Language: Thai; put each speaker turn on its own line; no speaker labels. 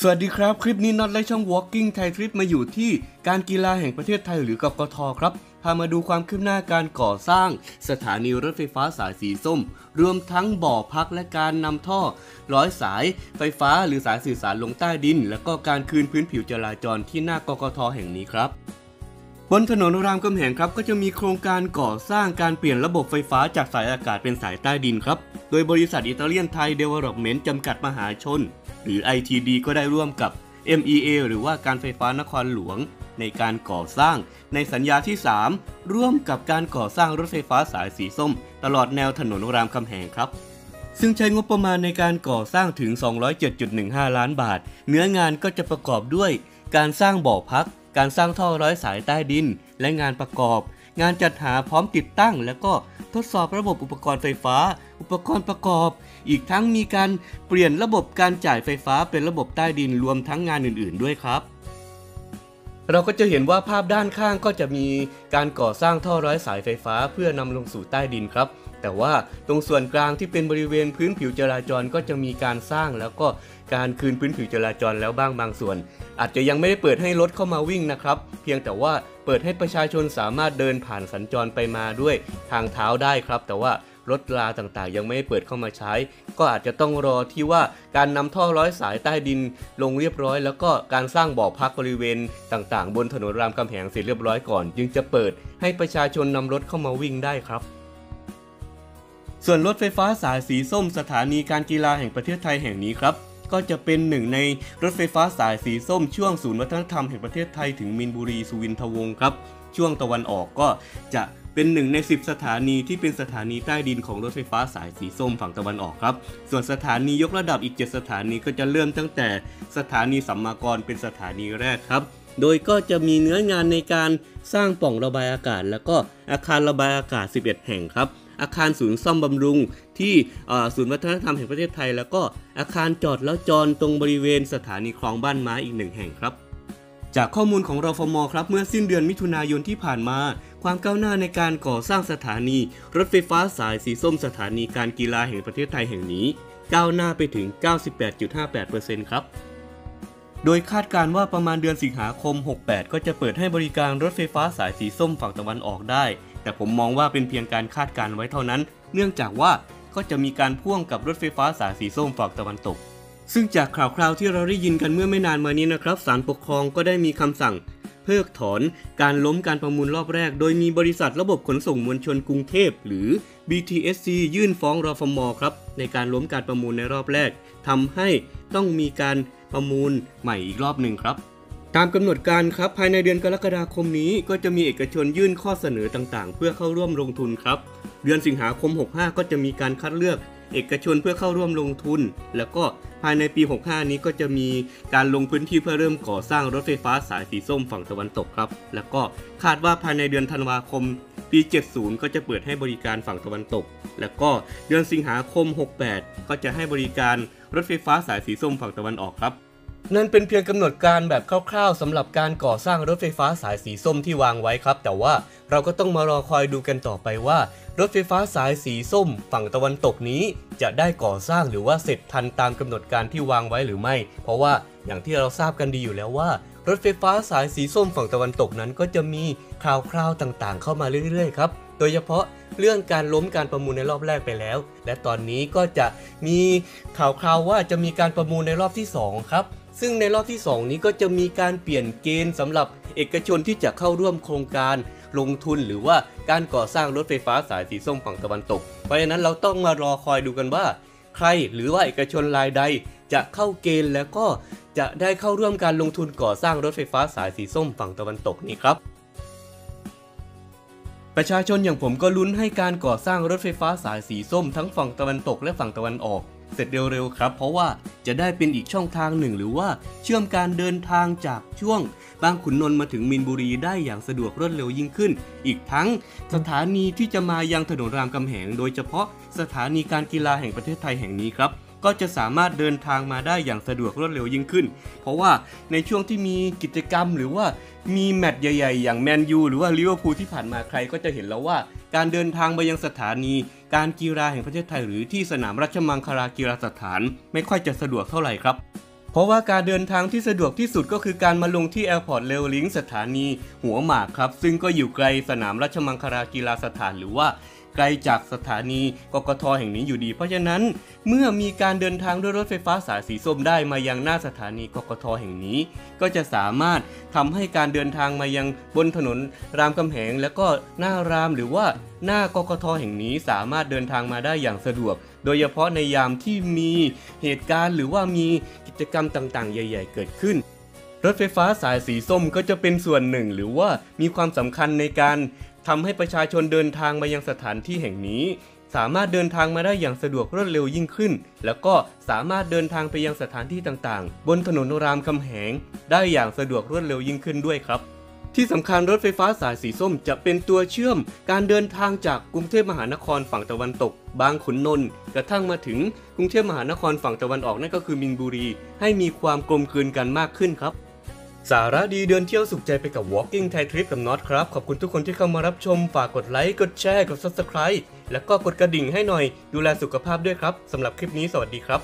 สวัสดีครับ คลิปนี้น็อตและช่อง Walking Thai Trip มาอยู่ที่การกีฬาแห่งประเทศไทยหรือกกทครับ พามาดูความคืบหน้าการก่อสร้าง สถานีรถไฟฟ้าสายสีส้ม รวมทั้งบ่อพักและการนำท่อ ร้อยสายไฟฟ้าหรือสายสื่อสารลงใต้ดิน และก็การคืนพื้นผิวจราจรที่หน้ากกทแห่งนี้ครับบนถนนรามคำแหงครับก็จะมีโครงการก่อสร้างการเปลี่ยนระบบไฟฟ้าจากสายอากาศเป็นสายใต้ดินครับ โดยบริษัทอิตาเลียนไทยเดเวล็อปเมนต์จำกัดมหาชน หรือ ITD ก็ได้ร่วมกับ MEA หรือว่าการไฟฟ้านครหลวง ในการก่อสร้าง ในสัญญาที่ 3 ร่วมกับการก่อสร้างรถไฟฟ้าสายสีส้ม ตลอดแนวถนนรามคำแหงครับ ซึ่งใช้งบประมาณในการก่อสร้างถึง 207.15 ล้านบาท เนื้องานก็จะประกอบด้วย การสร้างบ่อพัก การสร้างท่อร้อยสายใต้ดิน และงานประกอบ งานจัดหาพร้อมติดตั้งและก็ ทดสอบระบบอุปกรณ์ไฟฟ้า อุปกรณ์ประกอบ อีกทั้งมีการเปลี่ยนระบบการจ่ายไฟฟ้าเป็นระบบใต้ดินรวมทั้งงานอื่น ๆ ด้วยครับ เราก็จะเห็นว่าภาพด้านข้างก็จะมีการก่อสร้างท่อร้อยสายไฟฟ้าเพื่อนำลงสู่ใต้ดินครับ แต่ว่าตรงส่วนกลางที่เป็นบริเวณพื้นผิวจราจรก็จะมีการสร้างแล้วก็การคืนพื้นผิวจราจรแล้วบ้างบางส่วน อาจจะยังไม่ได้เปิดให้รถเข้ามาวิ่งนะครับ เพียงแต่ว่า เปิดให้ประชาชนสามารถเดินผ่านสัญจรไปมาด้วยทางเท้าได้ครับ แต่ว่ารถราต่างๆ ยังไม่เปิดเข้ามาใช้ ก็อาจจะต้องรอที่ว่าการนำท่อร้อยสายใต้ดินลงเรียบร้อย แล้วก็การสร้างบ่อพักบริเวณต่างๆ บนถนนรามคำแหงเสร็จเรียบร้อยก่อน จึงจะเปิดให้ประชาชนนำรถเข้ามาวิ่งได้ครับ ส่วนรถไฟฟ้าสายสีส้มสถานีการกีฬาแห่งประเทศไทยแห่งนี้ครับ ก็จะเป็นหนึ่งในรถไฟฟ้าสายสีส้มช่วงศูนย์วัฒนธรรมแห่งประเทศไทยถึงมินบุรีสุวินทวงศ์ครับ ช่วงตะวันออกก็จะเป็นหนึ่งใน 10 สถานีที่เป็นสถานีใต้ดินของรถไฟฟ้าสายสีส้มฝั่งตะวันออกครับ ส่วนสถานียกระดับอีก 7 สถานีก็จะเริ่มตั้งแต่สถานีสัมมากรเป็นสถานีแรกครับ โดยก็จะมีเนื้องานในการสร้างปล่องระบายอากาศ แล้วก็อาคารระบายอากาศ 11 แห่งครับ อาคารศูนย์ซ่อมบำรุง ที่ศูนย์วัฒนธรรมแห่งประเทศไทย แล้วก็อาคารจอดแล้วจรตรงบริเวณสถานีคลองบ้านไม้อีกหนึ่งแห่งครับจากข้อมูลของรฟมครับ เมื่อสิ้นเดือนมิถุนายนที่ผ่านมา ความก้าวหน้าในการก่อสร้างสถานี รถไฟฟ้าสายสีส้มสถานีการกีฬาแห่งประเทศไทยแห่งนี้ ก้าวหน้าไปถึง 98.58%ครับ โดยคาดการว่าประมาณเดือนสิงหาคม 68 ก็จะเปิดให้บริการรถไฟฟ้าสายสีส้มฝั่งตะวันออกได้ แต่ผมมองว่าเป็นเพียงการคาดการไว้เท่านั้น เนื่องจากว่าก็จะมีการพ่วงกับรถไฟฟ้าสายสีส้มฝั่งตะวันตก ซึ่งจากข่าวคราวที่เราได้ยินกันเมื่อไม่นานมานี้นะครับ ศาลปกครองก็ได้มีคำสั่ง เพิกถอนการล้มการประมูลรอบแรก โดยมีบริษัทระบบขนส่งมวลชนกรุงเทพ หรือ BTSC ยื่นฟ้องรอฟมครับ ในการล้มการประมูลในรอบแรกทำให้ต้องมีการประมูลใหม่อีกรอบหนึ่งครับ ตามกำหนดการครับภายในเดือนกรกฎาคมนี้ ก็จะมีเอกชนยื่นข้อเสนอต่างๆ เพื่อเข้าร่วมลงทุนครับ เดือนสิงหาคม 65 ก็จะมีการคัดเลือก เอกชนเพื่อเข้าร่วมลงทุน แล้วก็ภายในปี 65 นี้ก็จะมีการลงพื้นที่เพื่อเริ่มก่อสร้างรถไฟฟ้าสายสีส้มฝั่งตะวันตกครับ แล้วก็คาดว่าภายในเดือนธันวาคมปี 70 ก็จะเปิดให้บริการฝั่งตะวันตก แล้วก็เดือนสิงหาคม 68 ก็จะให้บริการรถไฟฟ้าสายสีส้มฝั่งตะวันออกครับนั่นเป็นเพียงกำหนดการแบบคร่าวๆสำหรับการก่อสร้างรถไฟฟ้าสายสีส้มที่วางไว้ครับ แต่ว่า เราก็ต้องมารอคอยดูกันต่อไปว่า รถไฟฟ้าสายสีส้มฝั่งตะวันตกนี้ จะได้ก่อสร้างหรือว่าเสร็จทันตามกำหนดการที่วางไว้หรือไม่ เพราะว่าอย่างที่เราทราบกันดีอยู่แล้วว่า รถไฟฟ้าสายสีส้มฝั่งตะวันตกนั้น ก็จะมีข่าวคราวต่างๆ เข้ามาเรื่อยๆครับโดยเฉพาะเรื่องการล้มการประมูลในรอบแรกไปแล้ว และตอนนี้ก็จะมีข่าวคราวว่าจะมีการประมูลในรอบที่ 2 ครับ ซึ่งในรอบที่ 2 นี้ก็จะมีการเปลี่ยนเกณฑ์สำหรับเอกชนที่จะเข้าร่วมโครงการ ลงทุนหรือว่าการก่อสร้างรถไฟฟ้าสายสีส้มฝั่งตะวันตก เพราะฉะนั้นเราต้องมารอคอยดูกันว่า ใครหรือว่าเอกชนรายใดจะเข้าเกณฑ์แล้วก็จะได้เข้าร่วมการลงทุนก่อสร้างรถไฟฟ้าสายสีส้มฝั่งตะวันตกนี้ครับประชาชนอย่างผมก็ลุ้นให้การก่อสร้างรถไฟฟ้าสายสีส้มทั้งฝั่งตะวันตกและฝั่งตะวันออก เสร็จเร็วๆครับ เพราะว่าจะได้เป็นอีกช่องทางหนึ่ง หรือว่าเชื่อมการเดินทางจากช่วงบางขุนนนท์มาถึงมินบุรีได้อย่างสะดวกรวดเร็วยิ่งขึ้น อีกทั้งสถานีที่จะมายังถนนรามคำแหง โดยเฉพาะสถานีการกีฬาแห่งประเทศไทยแห่งนี้ครับ ก็จะสามารถเดินทางมาได้อย่างสะดวกรวดเร็วยิ่งขึ้น เพราะว่าในช่วงที่มีกิจกรรมหรือว่ามีแมตช์ใหญ่ ๆ อย่างแมนยูหรือว่าลิเวอร์พูลที่ผ่านมาใครก็จะเห็นแล้วว่า การเดินทางไปยังสถานี การกีฬาแห่งประเทศไทยหรือที่สนามราชมังคลากีฬาสถาน ไม่ค่อยจะสะดวกเท่าไหร่ครับเพราะว่าการเดินทางที่สะดวกที่สุดก็คือการมาลงที่แอร์พอร์ตเรลลิงก์สถานีหัวหมากครับ ซึ่งก็อยู่ไกลสนามราชมังคลากีฬาสถานหรือว่า ไกลจากสถานีกกทแห่งนี้อยู่ดี เพราะฉะนั้นเมื่อมีการเดินทางด้วยรถไฟฟ้าสายสีส้มได้มายังหน้าสถานีกกทแห่งนี้ ก็จะสามารถทำให้การเดินทางมายังบนถนนรามคำแหง แล้วก็หน้ารามหรือว่าหน้ากกทแห่งนี้สามารถเดินทางมาได้อย่างสะดวก โดยเฉพาะในยามที่มีเหตุการณ์ หรือว่ามีกิจกรรมต่างๆ ใหญ่ ๆ เกิดขึ้นรถไฟฟ้าสายสีส้มก็จะเป็นส่วนหนึ่ง หรือว่ามีความสำคัญในการ ทำให้ประชาชนเดินทางมายังสถานที่แห่งนี้ สามารถเดินทางมาได้อย่างสะดวกรวดเร็วยิ่งขึ้น แล้วก็สามารถเดินทางไปยังสถานที่ต่างๆ บนถนนรามคำแหง ได้อย่างสะดวกรวดเร็วยิ่งขึ้นด้วยครับ ที่สำคัญรถไฟฟ้าสายสีส้มจะเป็นตัวเชื่อม การเดินทางจากกรุงเทพมหานครฝั่งตะวันตก บางขุนนนท์กระทั่งมาถึงกรุงเทพมหานครฝั่งตะวันออกนั่นก็คือมินบุรี ให้มีความกลมกลืนกันมากขึ้นครับ สาระดีเดินเที่ยวสุขใจไปกับ Walking Thai Trip กับน็อตครับ ขอบคุณทุกคนที่เข้ามารับชม ฝากกดไลค์ กดแชร์ กด Subscribe แล้วก็กดกระดิ่งให้หน่อย ดูแลสุขภาพด้วยครับสำหรับคลิปนี้สวัสดีครับ